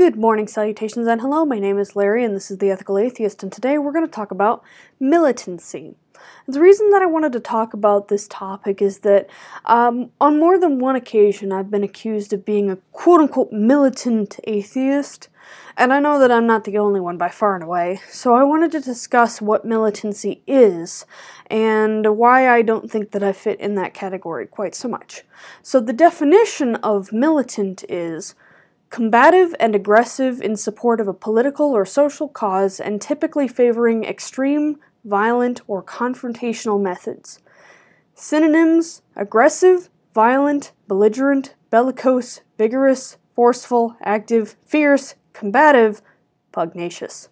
Good morning, salutations, and hello. My name is Larry, and this is The Ethical Atheist, and today we're going to talk about militancy. The reason that I wanted to talk about this topic is that um, on more than one occasion I've been accused of being a quote unquote militant atheist, and I know that I'm not the only one by far and away, so I wanted to discuss what militancy is and why I don't think that I fit in that category quite so much. So, the definition of militant is combative and aggressive in support of a political or social cause and typically favoring extreme, violent, or confrontational methods. Synonyms aggressive, violent, belligerent, bellicose, vigorous, forceful, active, fierce, combative, pugnacious.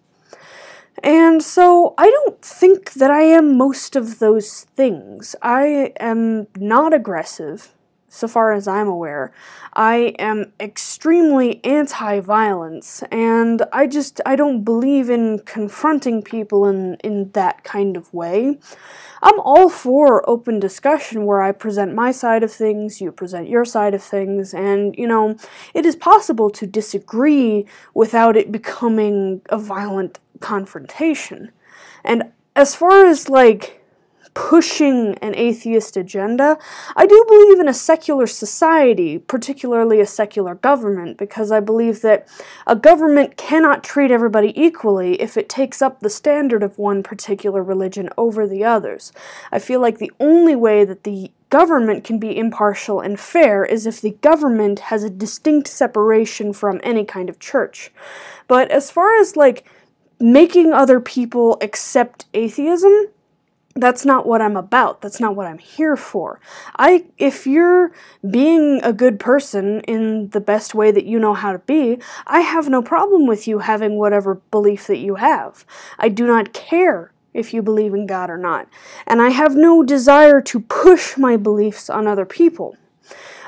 And so I don't think that I am most of those things. I am not aggressive so far as I'm aware. I am extremely anti-violence, and I just I don't believe in confronting people in in that kind of way. I'm all for open discussion where I present my side of things, you present your side of things, and you know, it is possible to disagree without it becoming a violent confrontation. And as far as like pushing an atheist agenda. I do believe in a secular society, particularly a secular government, because I believe that a government cannot treat everybody equally if it takes up the standard of one particular religion over the others. I feel like the only way that the government can be impartial and fair is if the government has a distinct separation from any kind of church. But as far as like making other people accept atheism, that's not what I'm about. That's not what I'm here for. I if you're being a good person in the best way that you know how to be, I have no problem with you having whatever belief that you have. I do not care if you believe in God or not. And I have no desire to push my beliefs on other people.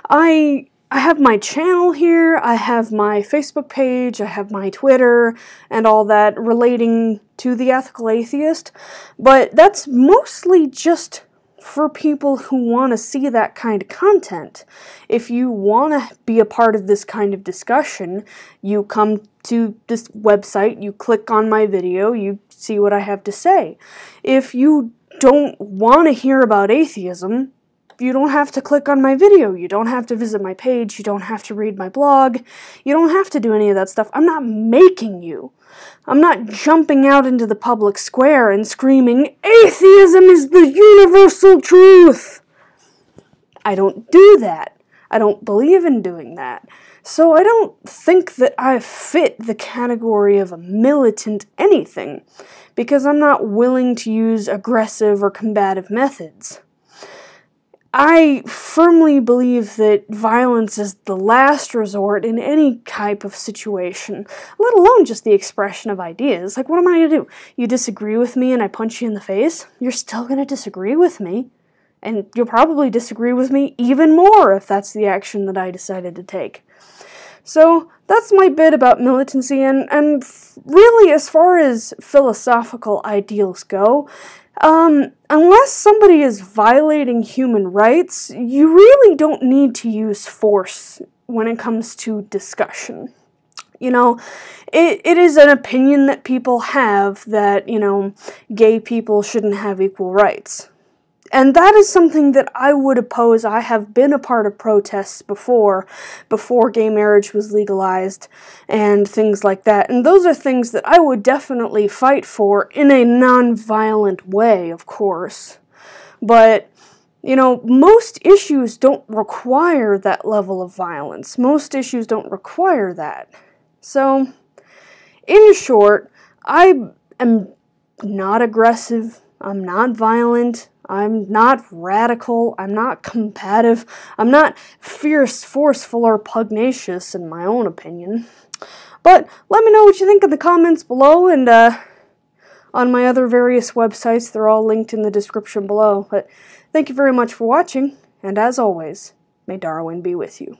I I have my channel here, I have my Facebook page, I have my Twitter, and all that relating to the ethical atheist, but that's mostly just for people who want to see that kind of content. If you want to be a part of this kind of discussion, you come to this website, you click on my video, you see what I have to say. If you don't want to hear about atheism, you don't have to click on my video. You don't have to visit my page. You don't have to read my blog. You don't have to do any of that stuff. I'm not making you. I'm not jumping out into the public square and screaming, Atheism is the universal truth! I don't do that. I don't believe in doing that. So I don't think that I fit the category of a militant anything, because I'm not willing to use aggressive or combative methods. I firmly believe that violence is the last resort in any type of situation, let alone just the expression of ideas. Like, what am I gonna do? You disagree with me and I punch you in the face? You're still gonna disagree with me. And you'll probably disagree with me even more if that's the action that I decided to take. So, that's my bit about militancy, and, and really, as far as philosophical ideals go, um, unless somebody is violating human rights, you really don't need to use force when it comes to discussion. You know, it, it is an opinion that people have that, you know, gay people shouldn't have equal rights. And that is something that I would oppose. I have been a part of protests before, before gay marriage was legalized and things like that. And those are things that I would definitely fight for in a non-violent way, of course. But, you know, most issues don't require that level of violence. Most issues don't require that. So, in short, I am not aggressive. I'm not violent. I'm not radical. I'm not combative. I'm not fierce, forceful, or pugnacious, in my own opinion. But let me know what you think in the comments below, and uh, on my other various websites. They're all linked in the description below. But thank you very much for watching, and as always, may Darwin be with you.